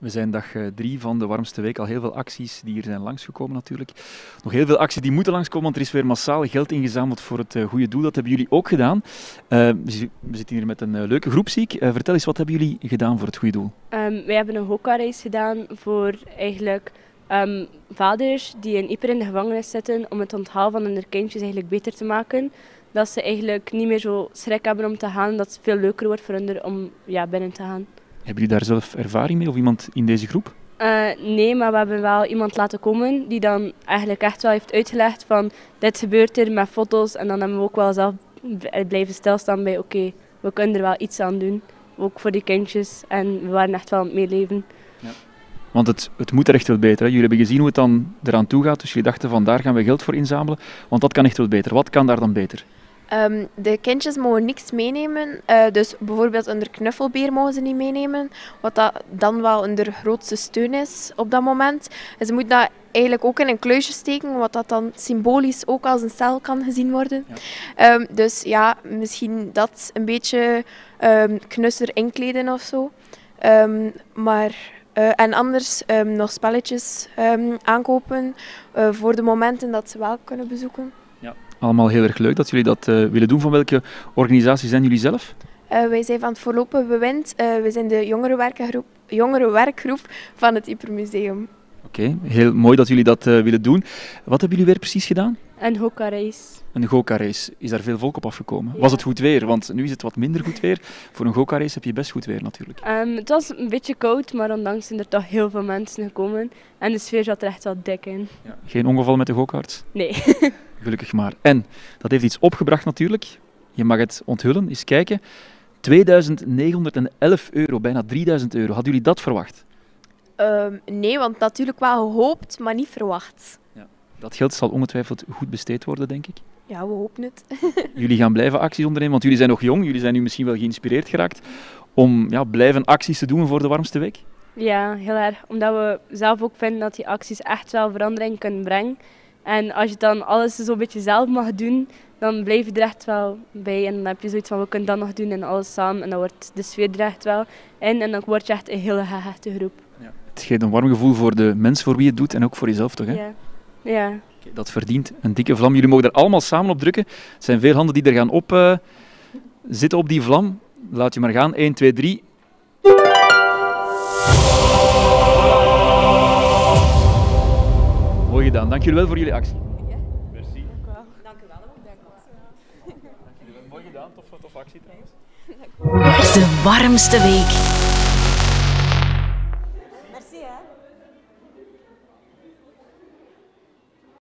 We zijn dag eh, drie van de warmste week. Al heel veel acties die hier zijn langsgekomen natuurlijk. Nog heel veel acties die moeten langskomen, want er is weer massaal geld ingezameld voor het uh, goede doel. Dat hebben jullie ook gedaan. Uh, we zitten hier met een leuke groep, zie ik. vertel eens, wat hebben jullie gedaan voor het goede doel? Um, wij hebben een hoka-reis gedaan voor eigenlijk um, vaders die in Yper in de gevangenis zitten om het onthaal van hun kindjes eigenlijk beter te maken. Dat ze eigenlijk niet meer zo schrik hebben om te gaan, dat het veel leuker wordt voor hen om ja, binnen te gaan. Hebben jullie daar zelf ervaring mee of iemand in deze groep? Uh, nee, maar we hebben wel iemand laten komen die dan eigenlijk echt wel heeft uitgelegd van dit gebeurt er met foto's en dan hebben we ook wel zelf blijven stilstaan bij oké, okay, we kunnen er wel iets aan doen. Ook voor die kindjes en we waren echt wel aan het meeleven. Ja. Want het, het moet er echt wel beter. Hè? Jullie hebben gezien hoe het dan eraan toe gaat, dus jullie dachten van daar gaan we geld voor inzamelen, want dat kan echt wel beter. Wat kan daar dan beter? Um, de kindjes mogen niks meenemen. Uh, dus bijvoorbeeld een knuffelbeer mogen ze niet meenemen. Wat dat dan wel hun grootste steun is op dat moment. En ze moeten dat eigenlijk ook in een kluisje steken, wat dat dan symbolisch ook als een cel kan gezien worden. Ja. Um, dus ja, misschien dat een beetje um, knusser inkleden of zo. maar uh, en anders nog spelletjes aankopen uh, voor de momenten dat ze wel kunnen bezoeken. Allemaal heel erg leuk dat jullie dat uh, willen doen. Van welke organisatie zijn jullie zelf? Uh, wij zijn van het Voorlopig Bewind. Uh, we zijn de jongerenwerkgroep, jongerenwerkgroep van het Hypermuseum. Oké, okay, heel mooi dat jullie dat willen doen. Wat hebben jullie weer precies gedaan? Een Goka-race. Een Goka-race. Is daar veel volk op afgekomen? Ja. Was het goed weer? Want nu is het wat minder goed weer. Voor een Goka-race heb je best goed weer natuurlijk. Um, het was een beetje koud, maar ondanks zijn er toch heel veel mensen gekomen. En de sfeer zat er echt wel dik in. Ja. Geen ongeval met de go-karts? Nee. Gelukkig maar. En dat heeft iets opgebracht natuurlijk. Je mag het onthullen, eens kijken. 2911 euro, bijna 3000 euro. Hadden jullie dat verwacht? Um, nee, want natuurlijk wel gehoopt, maar niet verwacht. Dat geld zal ongetwijfeld goed besteed worden, denk ik. Ja, we hopen het. jullie gaan blijven acties ondernemen, want jullie zijn nog jong. Jullie zijn nu misschien wel geïnspireerd geraakt om ja, blijven acties te doen voor de warmste week. Ja, heel erg. Omdat we zelf ook vinden dat die acties echt wel verandering kunnen brengen. En als je dan alles zo'n beetje zelf mag doen, dan blijf je er echt wel bij. En dan heb je zoiets van, we kunnen dat nog doen en alles samen. En dan wordt de sfeer er echt wel in. En dan word je echt een hele gehechte groep. Ja. Het geeft een warm gevoel voor de mensen voor wie je het doet en ook voor jezelf, toch? Hè? Ja. Ja. Dat verdient een dikke vlam. Jullie mogen er allemaal samen op drukken. Het zijn veel handen die er gaan op uh, zitten op die vlam. Laat je maar gaan. 1, 2, 3. Mooi gedaan. Dank jullie wel voor jullie actie. Ja. Merci. Dank u wel. Dank u wel. Dank jullie wel. Mooi gedaan. Tof, tof actie trouwens. De warmste week.